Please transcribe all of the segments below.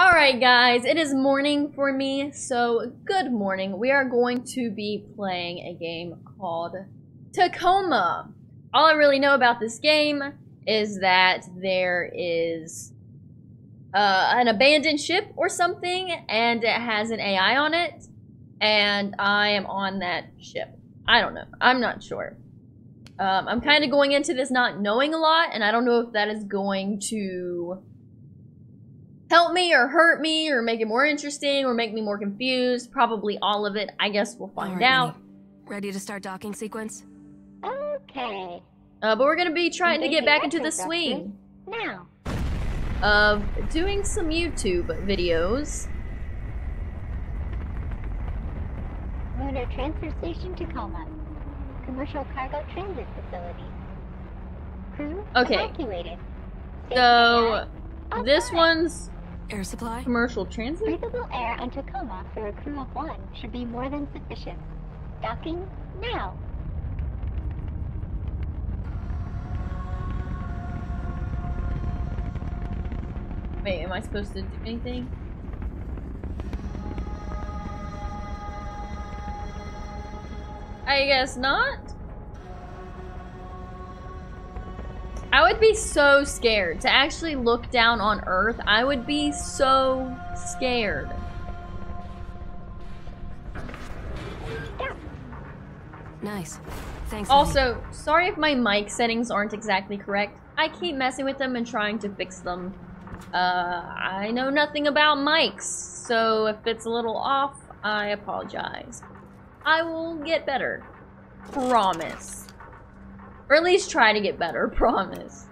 Alright guys, it is morning for me, so good morning. We are going to be playing a game called Tacoma. All I really know about this game is that there is uh, an abandoned ship or something, and it has an AI on it, and I am on that ship. I don't know. I'm not sure. Um, I'm kind of going into this not knowing a lot, and I don't know if that is going to help me or hurt me or make it more interesting or make me more confused. Probably all of it. I guess we'll find right, out. Ready to start docking sequence? Okay. Uh, but we're gonna be trying to get back into the swing Now. of doing some YouTube videos. Lunar Transfer Station Tacoma. Commercial Cargo Transit Facility. Crew Okay. evacuated. So this one's Air supply? commercial transit. Breathable air on Tacoma for a crew of one should be more than sufficient. Docking now. Wait, am I supposed to do anything? I guess not. I would be so scared to actually look down on Earth. I would be so scared. Nice. Thanks. Also, sorry if my mic settings aren't exactly correct. I keep messing with them and trying to fix them. Uh, I know nothing about mics, so if it's a little off, I apologize. I will get better. Promise. Or at least try to get better, promise.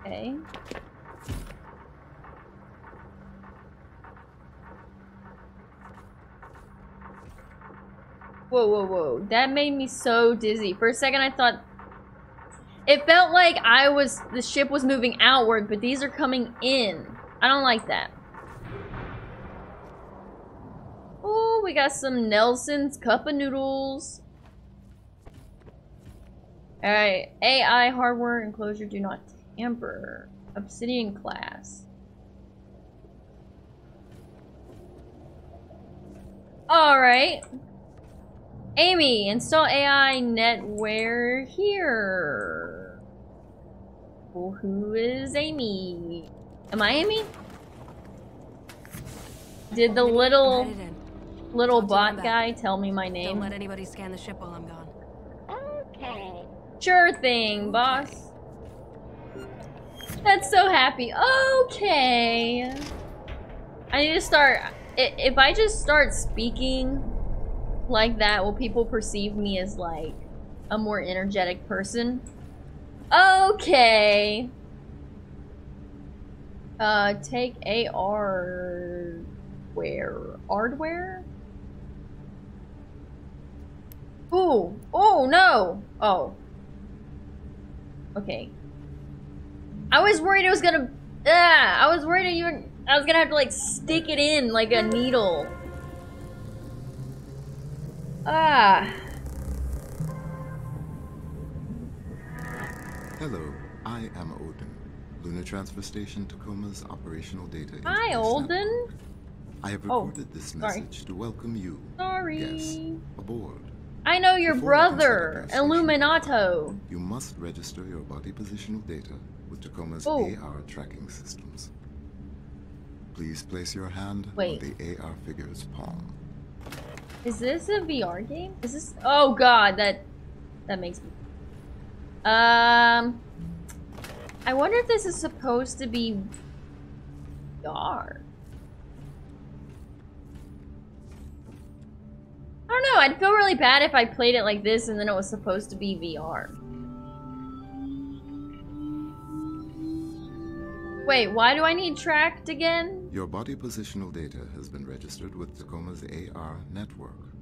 Okay. Whoa, whoa, whoa. That made me so dizzy. For a second, I thought... It felt like I was... The ship was moving outward, but these are coming in. I don't like that. Oh, we got some Nelson's Cup of Noodles. Alright. AI hardware enclosure do not tamper. Obsidian class. Alright. Amy, install AI netware here. Well, who is Amy? Am I Amy? Did the little. Little Talk to you when I'm bot guy tell me my name? Don't let anybody scan the ship while I'm gone. Okay. Sure thing, boss. That's so happy. Okay. I need to start. If I just start speaking like that, will people perceive me as like a more energetic person? Okay. Uh, take AR. Where? Hardware? Ooh. Oh, no. Oh. Okay. I was worried it was gonna. Ah, I was worried you were. I was gonna have to like stick it in like a needle. Ah. Hello, I am Odin, Lunar Transfer Station Tacoma's operational data. Hi, Olden. I have Oh, recorded this sorry. message to welcome you, Sorry. guests, aboard. I know your Before brother, Illuminato. You must register your body positional data with Tacoma's Oh. AR tracking systems. Please place your hand Wait. on the AR figure's palm. Is this a VR game? Is this? Oh God, that that makes me. Um, I wonder if this is supposed to be VR. I don't know. I'd feel really bad if I played it like this and then it was supposed to be VR. Wait, why do I need tracked again? Your body positional data has been registered with Tacoma's AR network.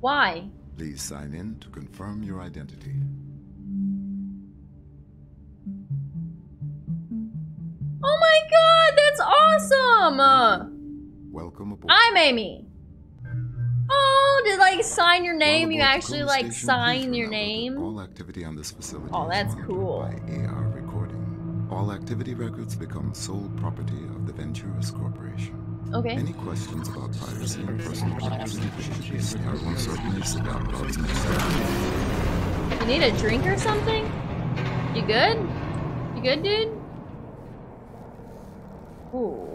Why? Please sign in to confirm your identity. Oh my god, that's awesome! Welcome aboard. I'm Amy. Oh, did like sign your name? You actually like sign your name? All activity on this facility Oh, that's cool. by AR recording. All activity records become sole property of the Venturis Corporation. Okay. Any questions about piracy and personal property should be Sierra Sortness about God's message. You need a drink or something? You good? You good, dude? Ooh.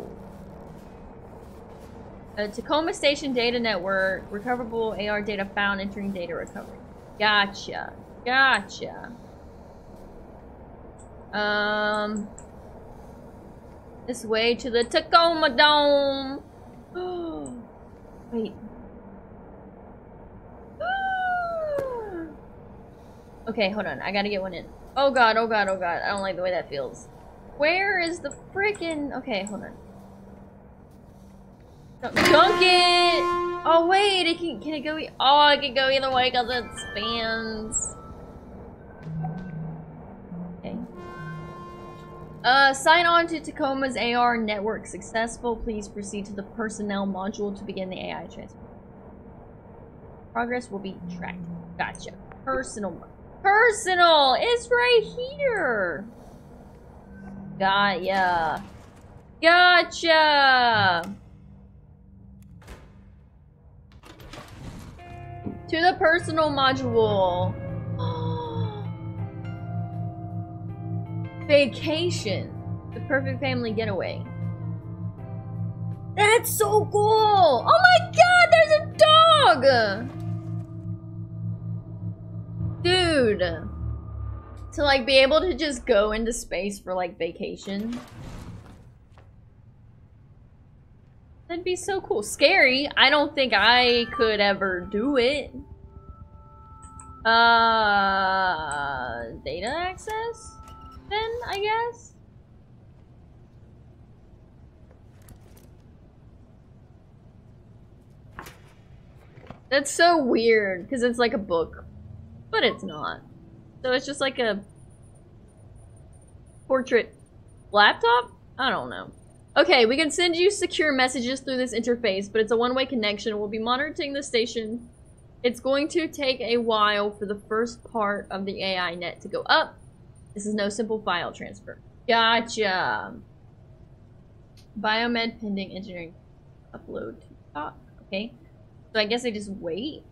A Tacoma Station Data Network. Recoverable AR data found entering data recovery. Gotcha. Gotcha. Um. This way to the Tacoma Dome. Wait. Okay, hold on. I gotta get one in. Oh god, oh god, oh god. I don't like the way that feels. Where is the freaking... Okay, hold on. Dunk dunk it! Oh wait, it can, can it go... Oh, it can go either way because it spans. Okay. Uh, sign on to Tacoma's AR network successful. Please proceed to the personnel module to begin the AI transfer. Progress will be tracked. Gotcha. Personal. Personal! It's right here! Got ya. Gotcha! To the personal module. Vacation. The perfect family getaway. That's so cool! Oh my god, there's a dog! Dude. To like be able to just go into space for like vacation. That'd be so cool. Scary. I don't think I could ever do it. Uh, data access? Then, I guess? That's so weird, because it's like a book. But it's not. So it's just like a portrait laptop? I don't know. Okay, we can send you secure messages through this interface, but it's a one-way connection. We'll be monitoring the station. It's going to take a while for the first part of the AI net to go up. This is no simple file transfer. Gotcha. Biomed pending engineering upload doc. Okay. So I guess I just wait.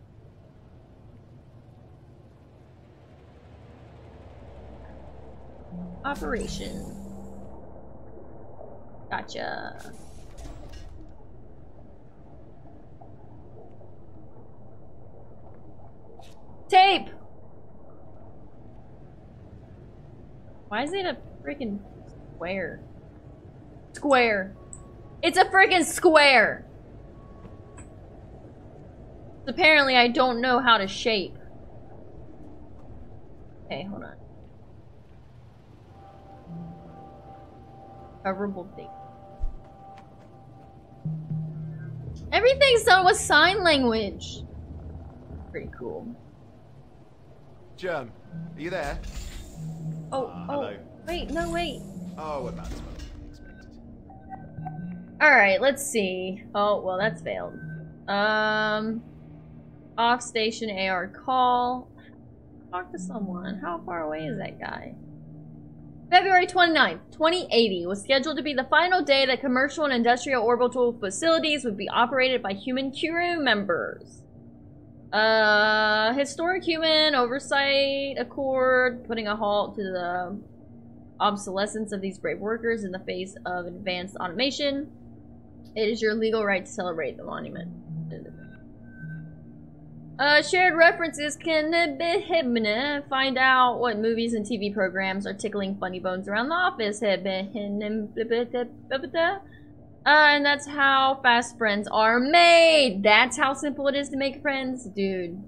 Operation. Gotcha. Tape! Why is it a freaking square? Square. It's a freaking square! Apparently I don't know how to shape. Okay, hold on. Coverable date. Everything's done with sign language. Pretty cool. Germ, are you there? Oh, Ah, oh, hello. wait, no, wait. Oh, about as well as expected. Alright, let's see. Oh, well, that's failed. Um, off station AR call. Talk to someone. How far away is that guy? February 29th, 2080 was scheduled to be the final day that commercial and industrial orbital facilities would be operated by human crew members. Uh, historic human oversight accord putting a halt to the obsolescence of these brave workers in the face of advanced automation. It is your legal right to celebrate the monument. Uh, shared references can be find out what movies and TV programs are tickling funny bones around the office. Uh, and that's how fast friends are made. That's how simple it is to make friends. Dude,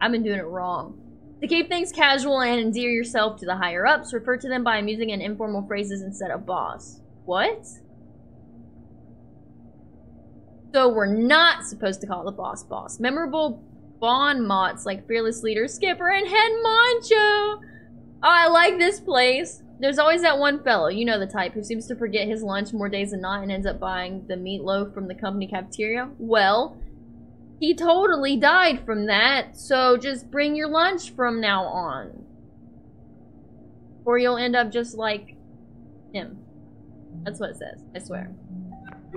I've been doing it wrong. To keep things casual and endear yourself to the higher ups, refer to them by amusing and informal phrases instead of boss. What? So we're not supposed to call the boss boss. Memorable bon mots like fearless leader Skipper and head Moncho. Oh, I like this place. There's always that one fellow, you know the type, who seems to forget his lunch more days than not and ends up buying the meatloaf from the company cafeteria. Well, he totally died from that, so just bring your lunch from now on. Or you'll end up just like him. That's what it says, I swear.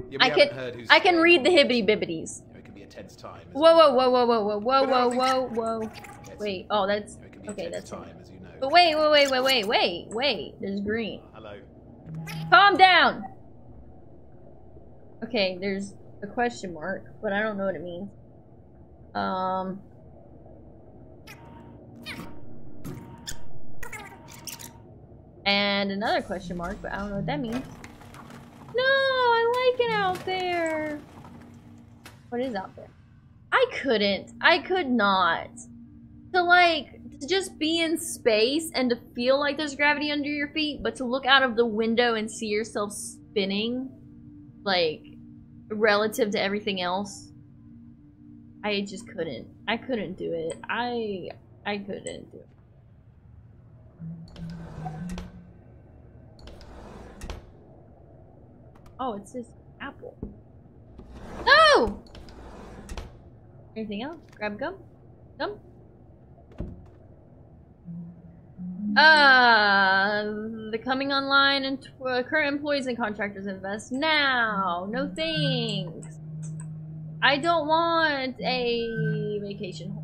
Yeah, I can I can read the hibbity bibbities. You know, it could be a tense time. Whoa whoa whoa whoa whoa whoa whoa whoa whoa whoa. Wait, oh that's You know, it could be a okay, that's time, as you know. But wait, wait, wait, wait, wait, wait, wait. There's green. Hello. Calm down. Okay, there's a question mark, but I don't know what it means. Um. And another question mark, but I don't know what that means. No, I like it out there. What is out there? I couldn't. I could not. To like, to just be in space and to feel like there's gravity under your feet, but to look out of the window and see yourself spinning, like, relative to everything else. I just couldn't. I couldn't do it. I I couldn't do it. Oh, it's this apple. No! Anything else? Grab gum? Gum? Uh, the coming online and uh, current employees and contractors invest now. No thanks. I don't want a vacation.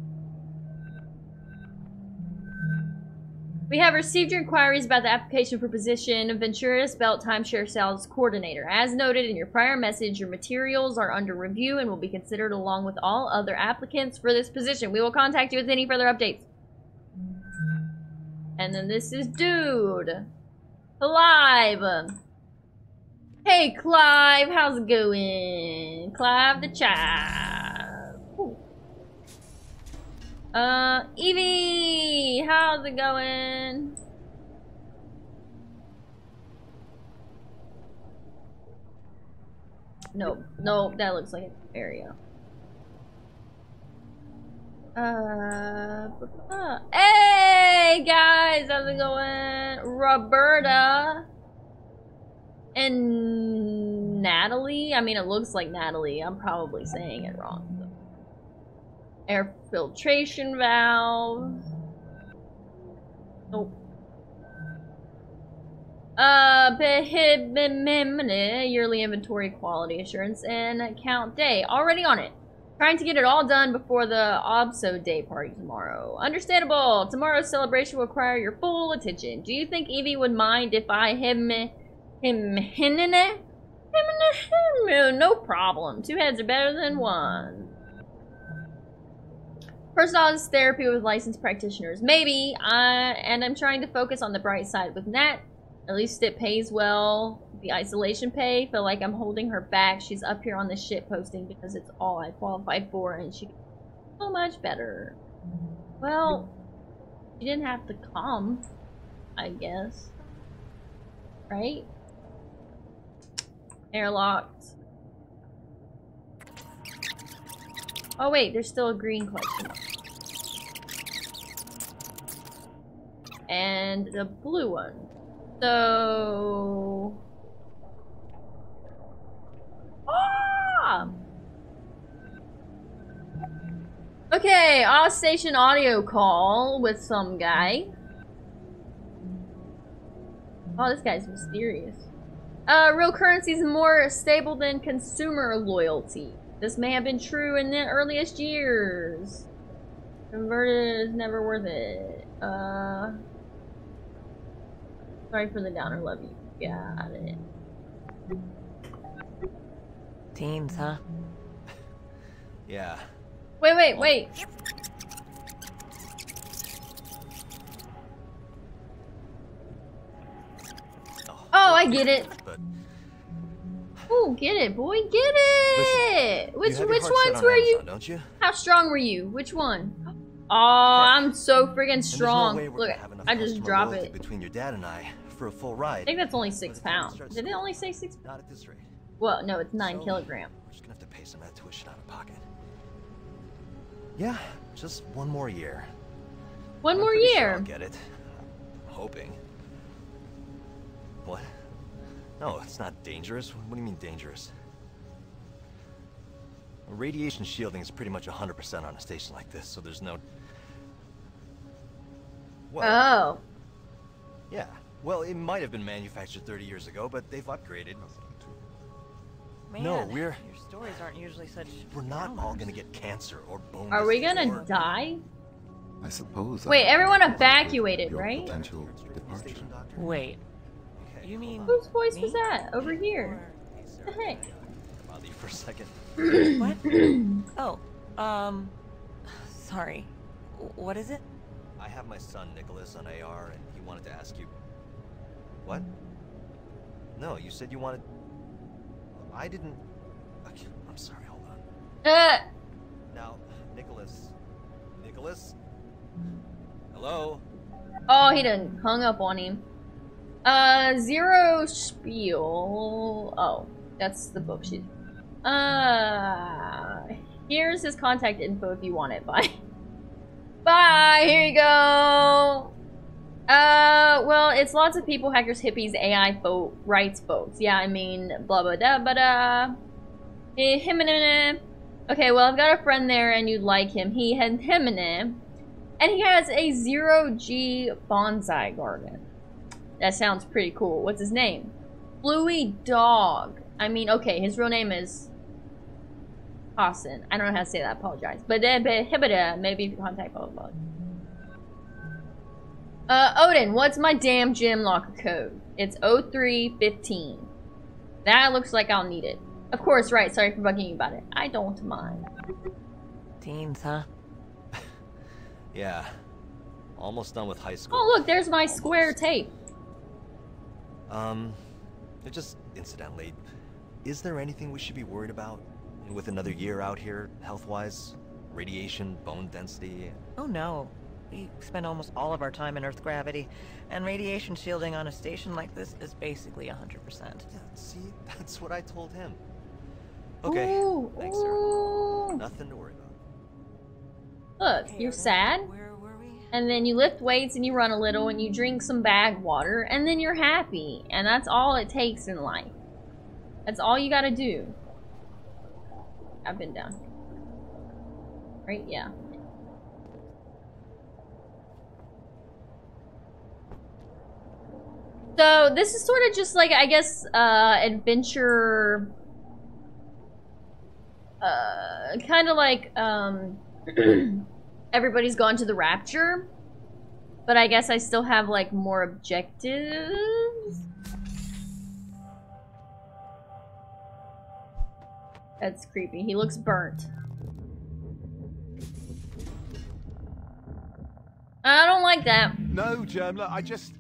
We have received your inquiries about the application for position of Venturis Belt Timeshare Sales Coordinator. As noted in your prior message, your materials are under review and will be considered along with all other applicants for this position. We will contact you with any further updates. And then this is Dude. Clive. Hey, Clive. How's it going? Clive the child. Ooh. Uh, Evie. How's it going? No, no, that looks like an area. Uh, uh, hey guys, how's it going? Roberta and Natalie. I mean, it looks like Natalie. I'm probably saying it wrong. Air filtration valve. Nope. Uh, yearly inventory quality assurance and count day. Already on it. Trying to get it all done before the OBSO day party tomorrow. Understandable. Tomorrow's celebration will require your full attention. Do you think Evie would mind if I him him? Him no problem. Two heads are better than one. Personalized therapy with licensed practitioners. Maybe. I and I'm trying to focus on the bright side with Nat. At least it pays well. The isolation pay, feel like I'm holding her back. She's up here on the shit posting because it's all I qualified for and she so much better. Mm-hmm. Well, she didn't have to come, I guess. Right? Airlocked. Oh wait, there's still a green question. And the blue one. So... Ah! Okay, off station audio call with some guy. Oh, this guy's mysterious. Uh, real currency is more stable than consumer loyalty. This may have been true in the earliest years. Converted is never worth it. Uh, sorry for the downer, love you. Got it. Teens, huh? Yeah. Wait, wait, wait. Oh, I get it. But Oh, get it, boy, get it. you which which ones on were you? Don't you? How strong were you? Which one? Oh, I'm so friggin' there's no strong. Look, gonna have enough I just drop it. between your dad and I for a full ride. I think that's only six pounds. Did it only say six? Not at this rate. Well, no, it's nine So, kilogram. We're just gonna have to pay some of that tuition out of pocket. Yeah, just one more year. One I'm more pretty sure year. I'll get it. I'm hoping. What? No, it's not dangerous. What do you mean dangerous? Radiation shielding is pretty much 100% on a station like this, so there's no... Well, Oh. yeah. Well, it might have been manufactured 30 years ago, but they've upgraded. Man, No, we're- Your stories aren't usually such. We're not downers. all gonna get cancer or bone Are we gonna or- die? I suppose. Wait, have everyone evacuated, right? Potential departure. Station doctor? Wait, Okay, you mean Whose voice me? was that? Over here. Hey, The heck? Bother you for a second. what? oh, um, sorry. What is it? I have my son Nicholas on AR, and he wanted to ask you. What? No, you said you wanted. I didn't. Okay, I'm sorry. Hold on. Uh, Now, Nicholas. Nicholas. Hello. oh, he done hung up on him. Uh, zero spiel. Oh, that's the book. Uh, here's his contact info if you want it. Bye. Bye. Here you go. Uh, well, it's lots of people, hackers, hippies, AI fo- rights folks. Yeah, I mean, blah blah da ba da. Eh, him. Okay, well, I've got a friend there, and you'd like him. He had him and him. And he has a zero G bonsai garden. That sounds pretty cool. What's his name? Bluey Dog. I mean, okay, his real name is Hassan. I don't know how to say that. I apologize. But but hibida, maybe if you contact blah blah. blah. Uh, Odin, what's my damn gym locker code? It's 0315. That looks like I'll need it. Of course, right. Sorry for bugging you about it. I don't mind. Teens, huh? Yeah. Almost done with high school. Oh, look, there's my square tape. Um, just incidentally, is there anything we should be worried about with another year out here, health-wise? Radiation, bone density? Oh no. We spend almost all of our time in Earth gravity, and radiation shielding on a station like this is basically 100%. Yeah, see, that's what I told him. Okay, Ooh, thanks, Sarah. ooh. Nothing to worry about. Look, Okay, you're sad, Where were we? And then you lift weights and you run a little and you drink some bag water, and then you're happy. And that's all it takes in life. That's all you gotta do. I've been down. Right? Yeah. So this is sort of just like I guess uh adventure uh kind of like um everybody's gone to the rapture but I guess I still have like more objectives. That's creepy. He looks burnt. I don't like that. No, Germla, I just.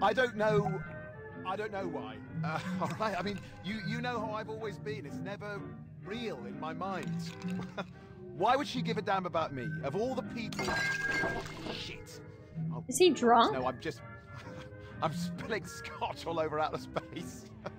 I don't know. I don't know why. Uh, all right, I mean, you, you know how I've always been. It's never real in my mind. why would she give a damn about me? Of all the people. Shit. Oh, Is he drunk? no, I'm just. I'm spilling scotch all over outer space.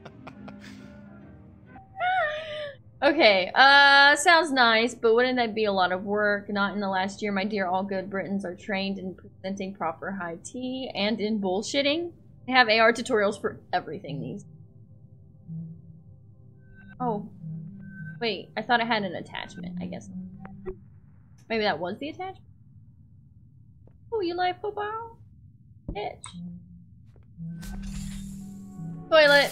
Okay, uh, sounds nice, but wouldn't that be a lot of work? Not in the last year, my dear all good Britons are trained in presenting proper high tea and in bullshitting. They have AR tutorials for everything these. Oh. Wait, I thought I had an attachment, I guess. Maybe that was the attachment? Oh, you like football? Bitch. Toilet.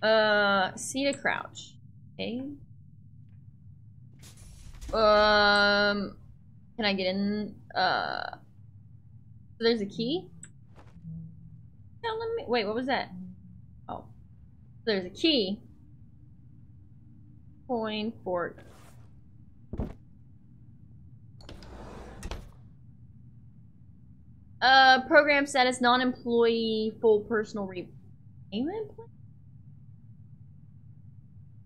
Uh, see to crouch. Okay. Um, can I get in? Uh, there's a key. Yeah, let me. Wait, what was that? Oh, there's a key. Coin. Uh, program status non-employee full personal repayment.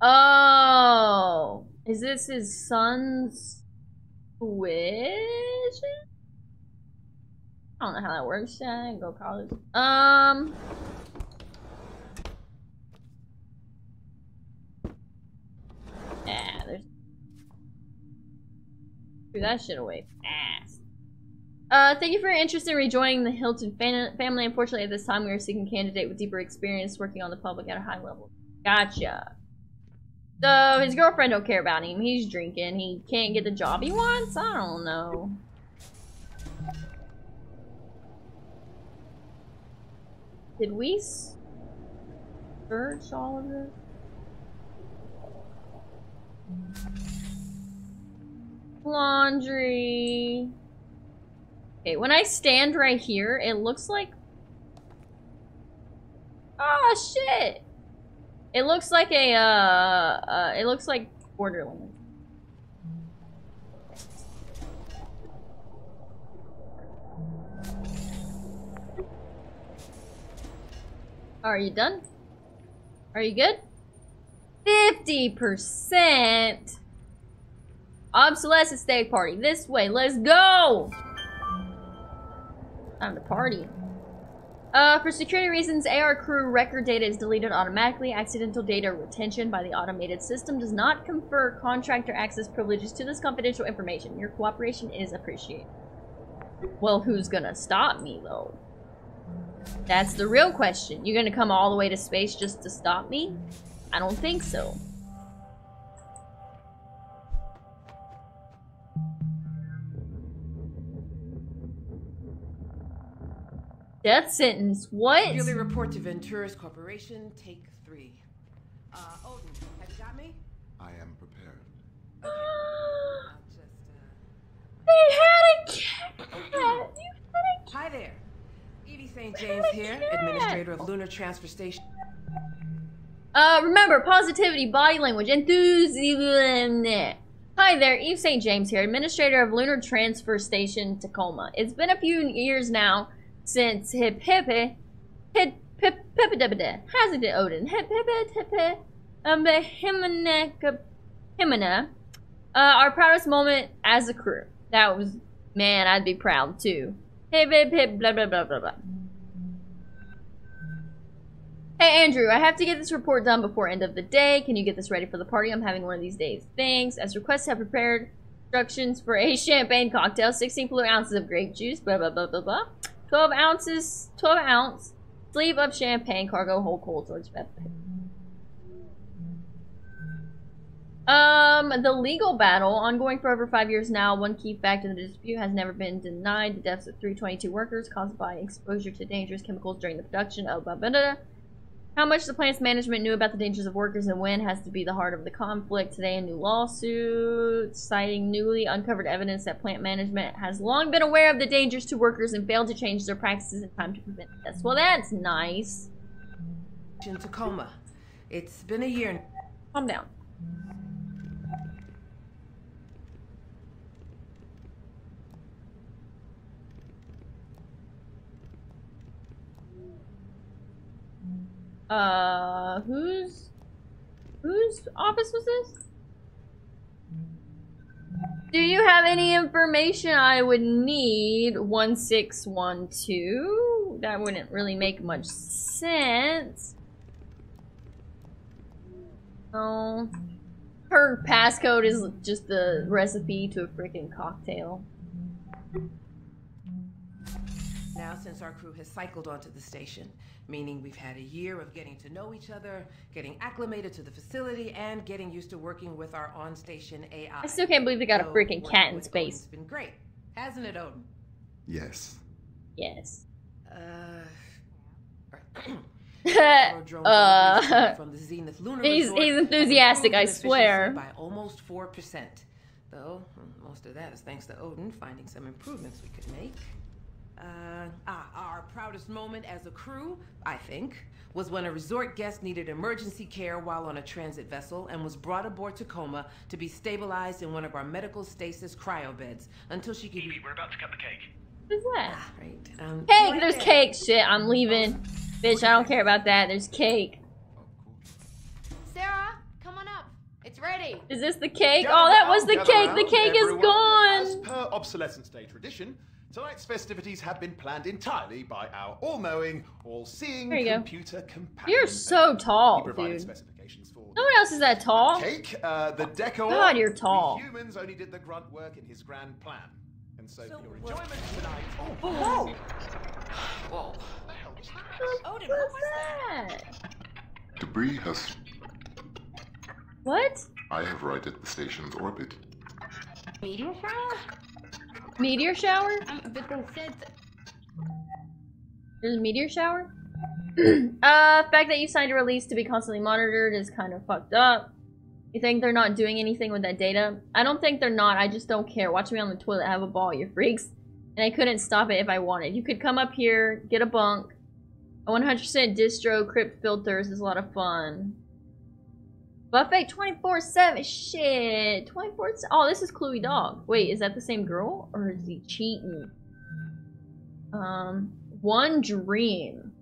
Oh, is this his son's tuition? I don't know how that works. Yeah, I can go college. Um. Yeah, there's. Threw that shit away fast. Uh, thank you for your interest in rejoining the Hilton family. Unfortunately, at this time, we are seeking a candidate with deeper experience working on the public at a high level. Gotcha. So his girlfriend don't care about him. He's drinking. He can't get the job he wants. I don't know. Did we search all of this? Laundry. Okay, when I stand right here, it looks like... Oh, shit! It looks like a, uh, uh, it looks like Borderlands. Are you done? Are you good? 50%! Obsolescence Day Party. This way. Let's go! Time to party. Uh, for security reasons, AR crew record data is deleted automatically. Accidental data retention by the automated system does not confer contractor access privileges to this confidential information. Your cooperation is appreciated. Well, who's gonna stop me, though? That's the real question. You're gonna come all the way to space just to stop me? I don't think so. Death sentence. What? Yearly report to Venturis Corporation, take three. Uh, Odin, have you got me? I am prepared. I'll just, uh... They had a cat. You had a Hi there. Evie St. James here, administrator of Lunar Transfer Station. Uh, remember, positivity, body language, enthusiasm. Hi there, Eve St. James here, administrator of Lunar Transfer Station Tacoma. It's been a few years now since Hip Hippie, Hip Hip Hippidibida, Hazard Odin, Hip Hippie Hippie, um, Himana, Himana, uh, our proudest moment as a crew. That was, man, I'd be proud too. Hip Hip Hip, blah blah blah blah blah. Hey Andrew, I have to get this report done before end of the day. Can you get this ready for the party? I'm having one of these days. Thanks. As requested, have prepared instructions for a champagne cocktail. 16 fluid ounces of grape juice. Blah blah blah blah blah. 12 ounces, 12 ounce sleeve of champagne. Cargo hold cold storage. Um, the legal battle, ongoing for over five years now. One key fact in the dispute has never been denied. The deaths of 322 workers caused by exposure to dangerous chemicals during the production of blah, blah, blah, how much the plant's management knew about the dangers of workers and when has to be the heart of the conflict. Today, a new lawsuit citing newly uncovered evidence that plant management has long been aware of the dangers to workers and failed to change their practices in time to prevent this. Well, that's nice. In Tacoma. It's been a year. Calm down. Uh, whose whose office was this? Do you have any information I would need? 1612? That wouldn't really make much sense. Oh. Her passcode is just the recipe to a freaking cocktail. Now, since our crew has cycled onto the station, meaning we've had a year of getting to know each other, getting acclimated to the facility, and getting used to working with our on-station AI. I still can't believe they got a freaking cat in space. It's been great, hasn't it, Odin? Yes. Yes. Uh. uh, Our drone deliveries from the Zenith Lunar he's- Resort he's enthusiastic, I swear. By almost four percent, though most of that is thanks to Odin finding some improvements we could make. Uh, ah, our proudest moment as a crew, I think, was when a resort guest needed emergency care while on a transit vessel and was brought aboard Tacoma to be stabilized in one of our medical stasis cryo beds until she could. Evie, we're about to cut the cake. What's that? Ah, right. Um, Cake! right There's there. cake! Shit, I'm leaving. Bitch, I don't care about that. There's cake. Sarah, come on up. It's ready. Is this the cake? Gather Oh, that round, was the gather cake! The round, cake is gone. As gone! per Obsolescence Day tradition, tonight's festivities have been planned entirely by our all-knowing, all-seeing There you go. computer companion. You're so tall, He provided dude. specifications for No one else is that tall. cake. Uh, the decor. God, you're tall. We humans only did the grunt work in his grand plan. And so, So for your what- enjoyment tonight. Oh, Oh. whoa! Odin, what was that? that? Debris has What? I have righted the station's orbit. Meteor shower? Meteor shower? Um, but they said There's a meteor shower? uh, fact that you signed a release to be constantly monitored is kind of fucked up. You think they're not doing anything with that data? I don't think they're not. I just don't care. Watch me on the toilet have a ball, you freaks. And I couldn't stop it if I wanted. You could come up here, get a bunk. A 100% distro crypt filters is a lot of fun. Buffet 24-7. Shit. 24 Oh, this is Cluey Dog. Wait, is that the same girl? Or is he cheating? Um, One Dream.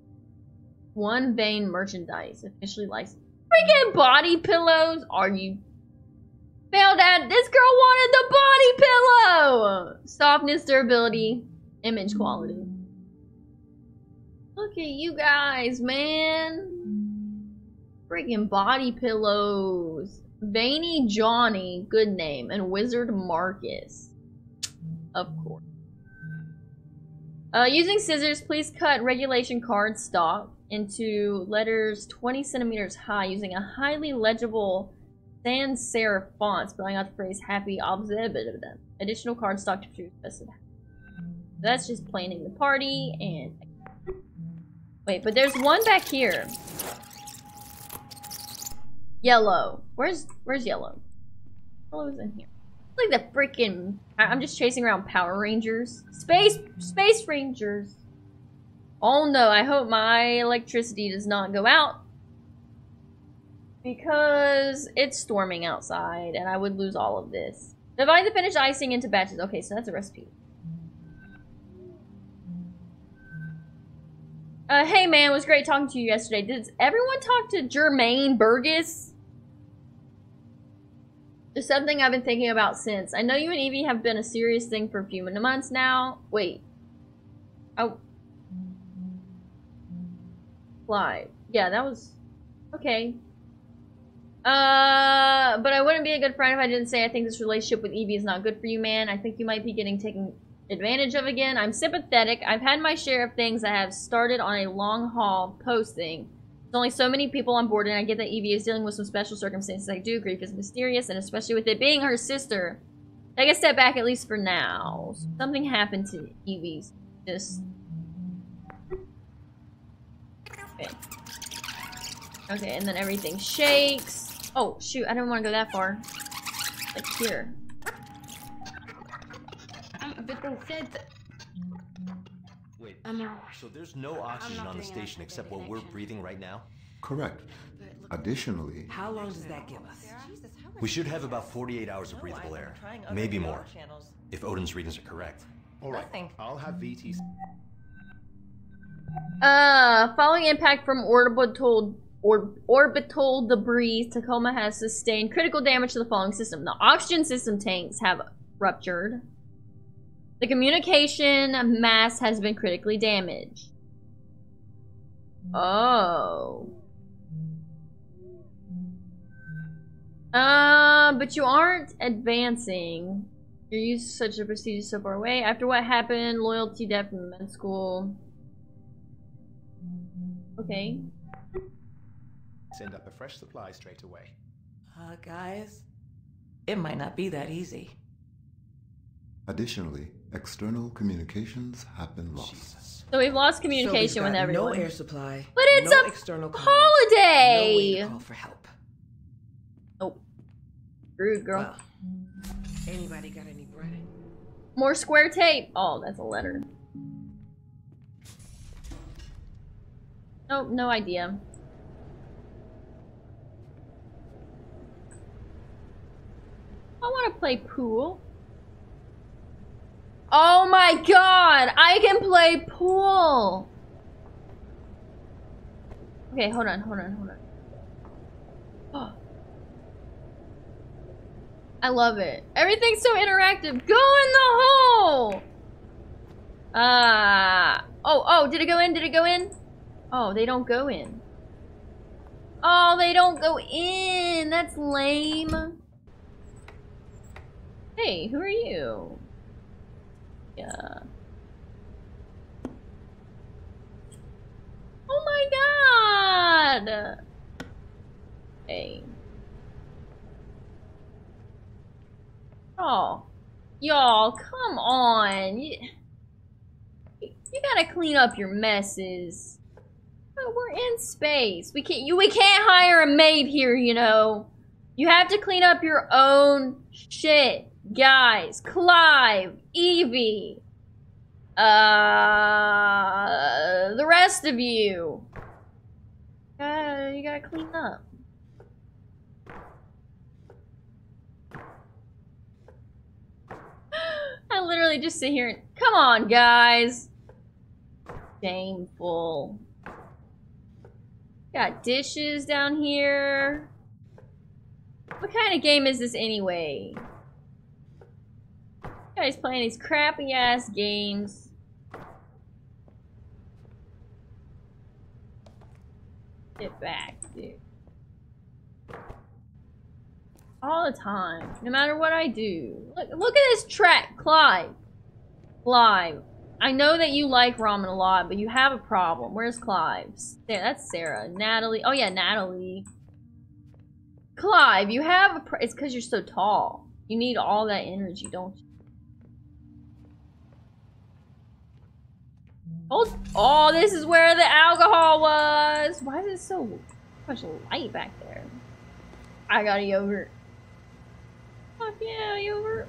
One Vein merchandise. Officially licensed. Freaking body pillows? Are you... Failed at... This girl wanted the body pillow! Softness, durability, image quality. Look at you guys, man. Freaking body pillows. Veiny Johnny, good name, and Wizard Marcus. Of course. Uh, using scissors, please cut regulation card stock into letters 20 centimeters high using a highly legible sans serif font, spelling out the phrase happy observant. Of them. Additional card stock to specified. That's just planning the party and Wait, but there's one back here. Yellow. Where's where's yellow? Yellow's in here. Like the freaking I'm just chasing around Power Rangers. Space Space Rangers. Oh no, I hope my electricity does not go out. Because it's storming outside and I would lose all of this. Divide the finished icing into batches. Okay, so that's a recipe. Uh, hey man, it was great talking to you yesterday. Did everyone talk to Jermaine Burgess? There's something I've been thinking about since. I know you and Evie have been a serious thing for a few months now. Wait. Oh. Live. Yeah, that was... Okay. Uh, but I wouldn't be a good friend if I didn't say I think this relationship with Evie is not good for you, man. I think you might be getting taken advantage of again. I'm sympathetic. I've had my share of things I have started on a long haul posting. There's only so many people on board, and I get that Evie is dealing with some special circumstances. I do. Grief is mysterious, and especially with it being her sister. Take a step back, at least for now. Something happened to Evie's. Just. Okay. Okay, and then everything shakes. Oh, shoot, I don't want to go that far. Like here. um, but they said Wait, I'm so there's no oxygen on the station except what we're breathing right now? Correct. Additionally, How long does that give us? We should have about 48 hours of breathable air. Maybe more, if Odin's readings are correct. All right, Nothing. I'll have VT. Uh, following impact from orbital or, orbital debris, Tacoma has sustained critical damage to the following system. The oxygen system tanks have ruptured. The communication mass has been critically damaged. Oh. Uh, but you aren't advancing. You're used to such a procedure so far away. After what happened, loyalty debt from med school. Okay. Send up a fresh supply straight away. Uh, guys, it might not be that easy. additionally, external communications have been lost. Jesus. So we've lost So communication we've with got everyone. No air supply. But it's no a external holiday! No way to call for help. Oh. Rude, girl. Well, anybody got any bread? More square tape. Oh, that's a letter. Nope, no idea. I want to play pool. Oh my god! I can play pool! Okay, hold on, hold on, hold on. I love it. Everything's so interactive. Go in the hole! Ah. oh, oh, did it go in? Did it go in? Oh, they don't go in. Oh, they don't go in. That's lame. Hey, who are you? Yeah. Oh my god! Hey. Oh. Y'all, come on. You, you gotta clean up your messes. But we're in space. We can't you we can't hire a maid here, you know. You have to clean up your own shit. Guys, Clive, Evie, uh the rest of you. Uh, you gotta clean up. I literally just sit here and come on, guys. Shameful. Got dishes down here. What kind of game is this anyway? Guys playing these crappy ass games. Get back, dude. All the time. No matter what I do. Look, look at this track, Clive. Clive. I know that you like ramen a lot, but you have a problem. Where's Clive? There, that's Sarah. Natalie. Oh yeah, Natalie. Clive, you have a. Pr it's because you're so tall. You need all that energy, don't you? Oh, oh, this is where the alcohol was. Why is it so much light back there? I got a yogurt. Fuck yeah, yogurt.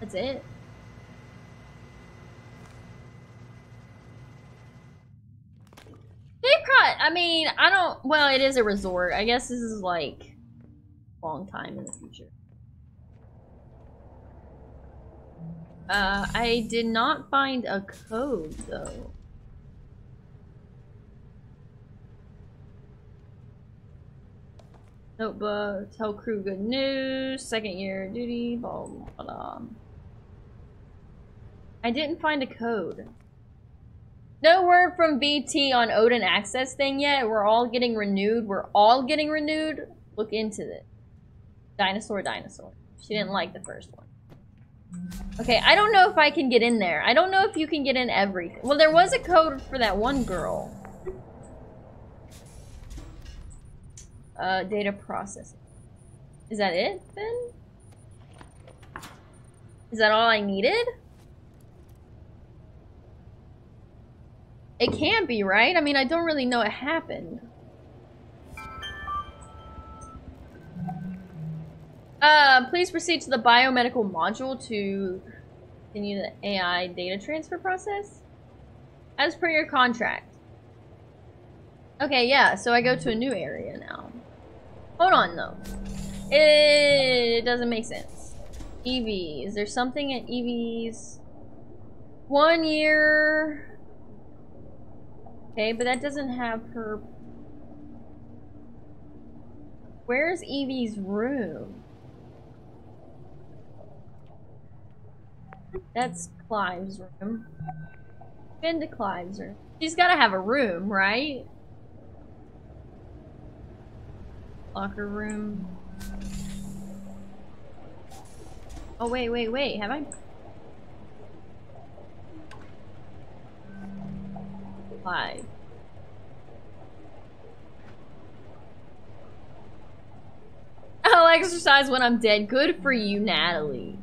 That's it. They probably, I mean, I don't, well, it is a resort. I guess this is like long time in the future. Uh, I did not find a code though. Notebook, tell crew good news, second year duty, blah blah blah. I didn't find a code. No word from BT on Odin access thing yet. We're all getting renewed. We're all getting renewed. Look into it. Dinosaur, dinosaur. She didn't like the first one. Okay, I don't know if I can get in there. I don't know if you can get in everything. Well, there was a code for that one girl. Uh, data processing. Is that it, then? Is that all I needed? It can't be, right? I mean, I don't really know it happened. Uh, please proceed to the biomedical module to continue the AI data transfer process. As per your contract. Okay, yeah, so I go to a new area now. Hold on, though. It doesn't make sense. Evie, is there something at Evie's? One year... Okay, but that doesn't have her... Where's Evie's room? That's Clive's room. Been to Clive's room. She's gotta have a room, right? Locker room. Oh, wait, wait, wait. Have I... Clive. I'll exercise when I'm dead. Good for you, Natalie.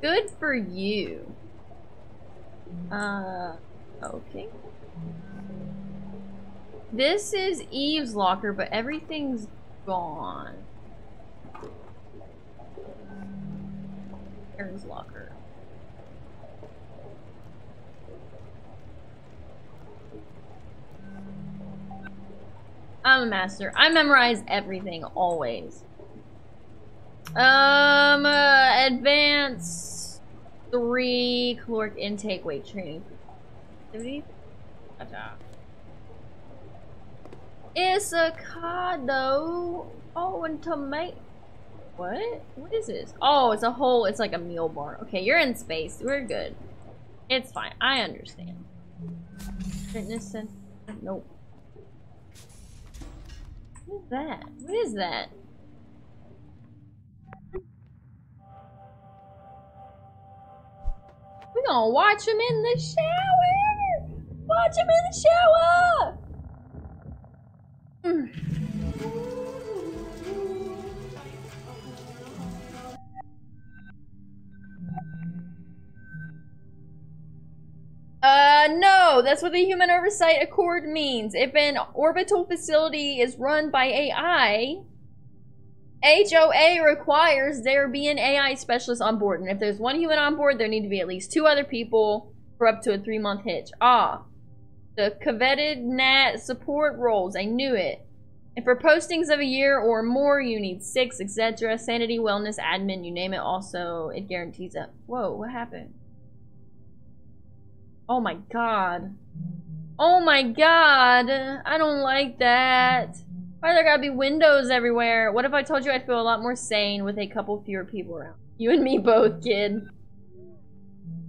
Good for you. Uh, okay. This is Eve's locker, but everything's gone. Aaron's locker. I'm a master. I memorize everything, always. Um, uh, advance three caloric intake weight training. Activity? Gotcha. Isacado. Oh, and tomato. What? What is this? Oh, it's a whole, it's like a meal bar. Okay, you're in space. We're good. It's fine. I understand. Fitness center. Nope. What is that? What is that? We're gonna watch him in the shower! Watch him in the shower! Mm. Uh, no, that's what the Human Oversight Accord means. If an orbital facility is run by AI, HOA requires there be an AI specialist on board. And if there's one human on board, there need to be at least two other people for up to a three month hitch. Ah, the coveted NAT support roles. I knew it. And for postings of a year or more, you need six, etc. Sanity, wellness, admin, you name it. Also, it guarantees a. Whoa, what happened? Oh my god. Oh my god. I don't like that. Why there gotta be windows everywhere? What if I told you I'd feel a lot more sane with a couple fewer people around? You and me both, kid.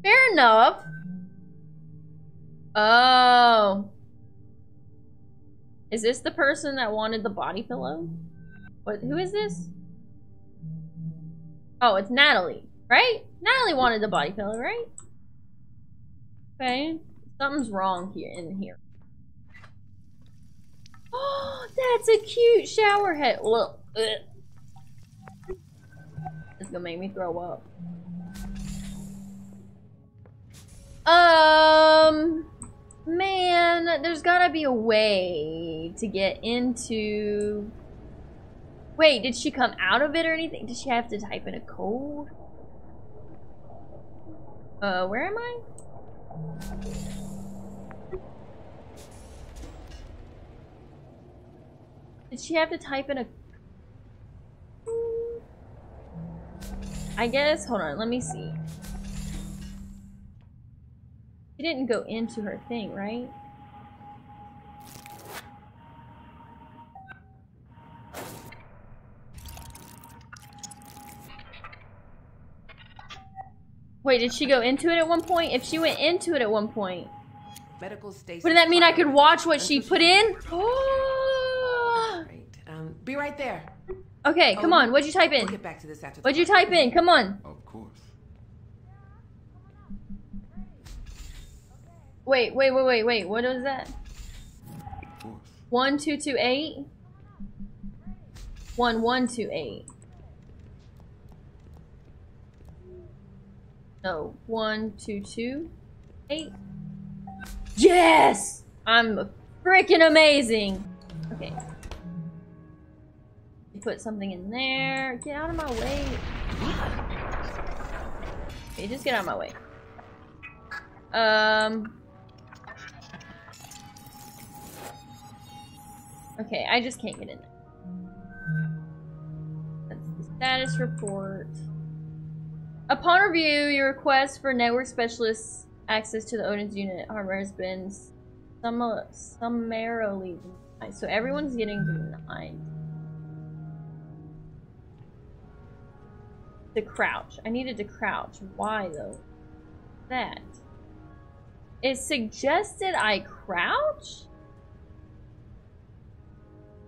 Fair enough. Oh. Is this the person that wanted the body pillow? What? Who is this? Oh, it's Natalie, right? Natalie wanted the body pillow, right? Okay. Something's wrong here in here. Oh, that's a cute shower head. Look. It's gonna make me throw up. Um, man, there's gotta be a way to get into. Wait, did she come out of it or anything? Did she have to type in a code? Uh, where am I? Did she have to type in a... I guess, hold on, let me see. She didn't go into her thing, right? Wait, did she go into it at one point? If she went into it at one point, Medical wouldn't that mean I could watch what she put in? Great. Be right there. okay, come Oh, on. What'd you type We'll in? get back to this after. What'd you type in? Come on. Of course. Wait, wait, wait, wait, wait. What was that? Of course. One two two eight. One one two eight. No, one two two eight. Yes, I'm freaking amazing. Okay. Put something in there. Get out of my way. Okay, just get out of my way. Um. Okay, I just can't get in there. That's the status report. Upon review, your request for network specialist access to the Odin's unit hardware has been summarily denied. So everyone's getting denied. To crouch. I needed to crouch. Why though? That. It suggested I crouch?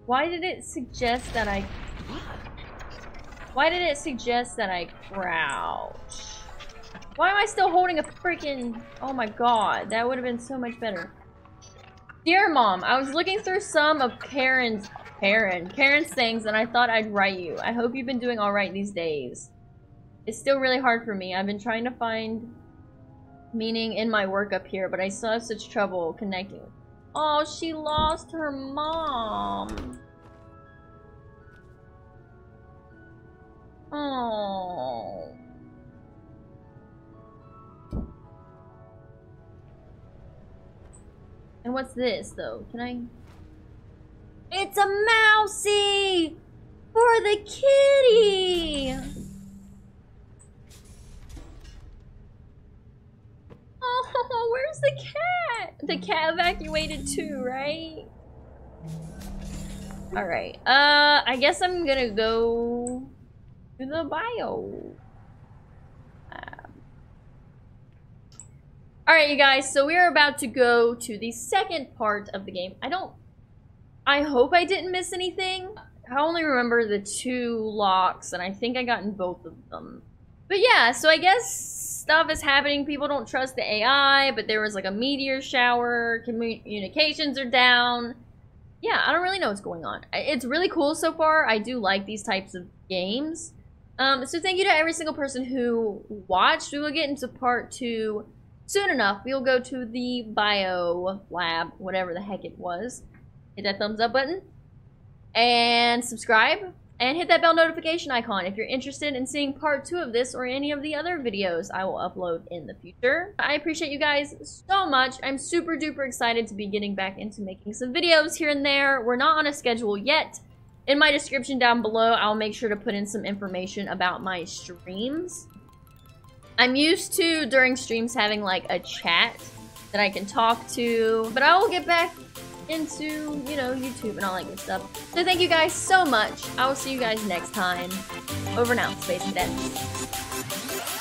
Why did it suggest that I... Why did it suggest that I crouch? Why am I still holding a freaking... Oh my god, that would have been so much better. Dear Mom, I was looking through some of Karen's... Karen. Karen's things and I thought I'd write you. I hope you've been doing alright these days. It's still really hard for me. I've been trying to find meaning in my work up here, but I still have such trouble connecting. Oh, she lost her mom. Oh. And what's this, though? Can I... It's a mousey! For the kitty! Oh, where's the cat? The cat evacuated too, right? Alright, uh, I guess I'm gonna go to the bio. Um, Alright, you guys, so we are about to go to the second part of the game. I don't... I hope I didn't miss anything. I only remember the two locks, and I think I got in both of them. But yeah, so I guess stuff is happening. People don't trust the AI, but there was like a meteor shower. Communications are down. Yeah, I don't really know what's going on. It's really cool so far. I do like these types of games. Um, so thank you to every single person who watched. We will get into part two soon enough, we'll go to the bio lab, whatever the heck it was. Hit that thumbs up button and subscribe and hit that bell notification icon if you're interested in seeing part two of this or any of the other videos I will upload in the future. I appreciate you guys so much. I'm super duper excited to be getting back into making some videos here and there. We're not on a schedule yet. In my description down below, I'll make sure to put in some information about my streams. I'm used to, during streams, having like a chat that I can talk to, but I will get back into, you know, YouTube and all that good stuff. So thank you guys so much. I will see you guys next time. Over now, Space Cadets.